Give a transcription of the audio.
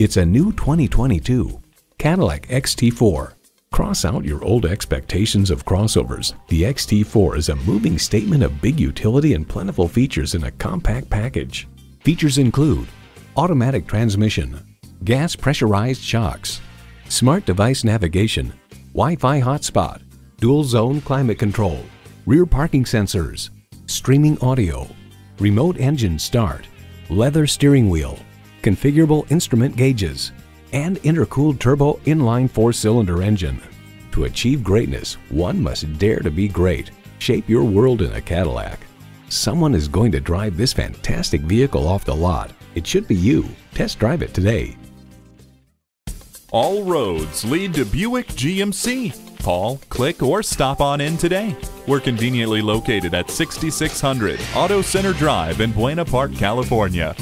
It's a new 2022 Cadillac XT4. Cross out your old expectations of crossovers. The XT4 is a moving statement of big utility and plentiful features in a compact package. Features include automatic transmission, gas pressurized shocks, smart device navigation, Wi-Fi hotspot, dual zone climate control, rear parking sensors, streaming audio, remote engine start, leather steering wheel, configurable instrument gauges, and intercooled turbo inline four-cylinder engine. To achieve greatness, one must dare to be great. Shape your world in a Cadillac. Someone is going to drive this fantastic vehicle off the lot. It should be you. Test drive it today. All roads lead to Buick GMC. Call, click, or stop on in today. We're conveniently located at 6600 Auto Center Drive in Buena Park, California.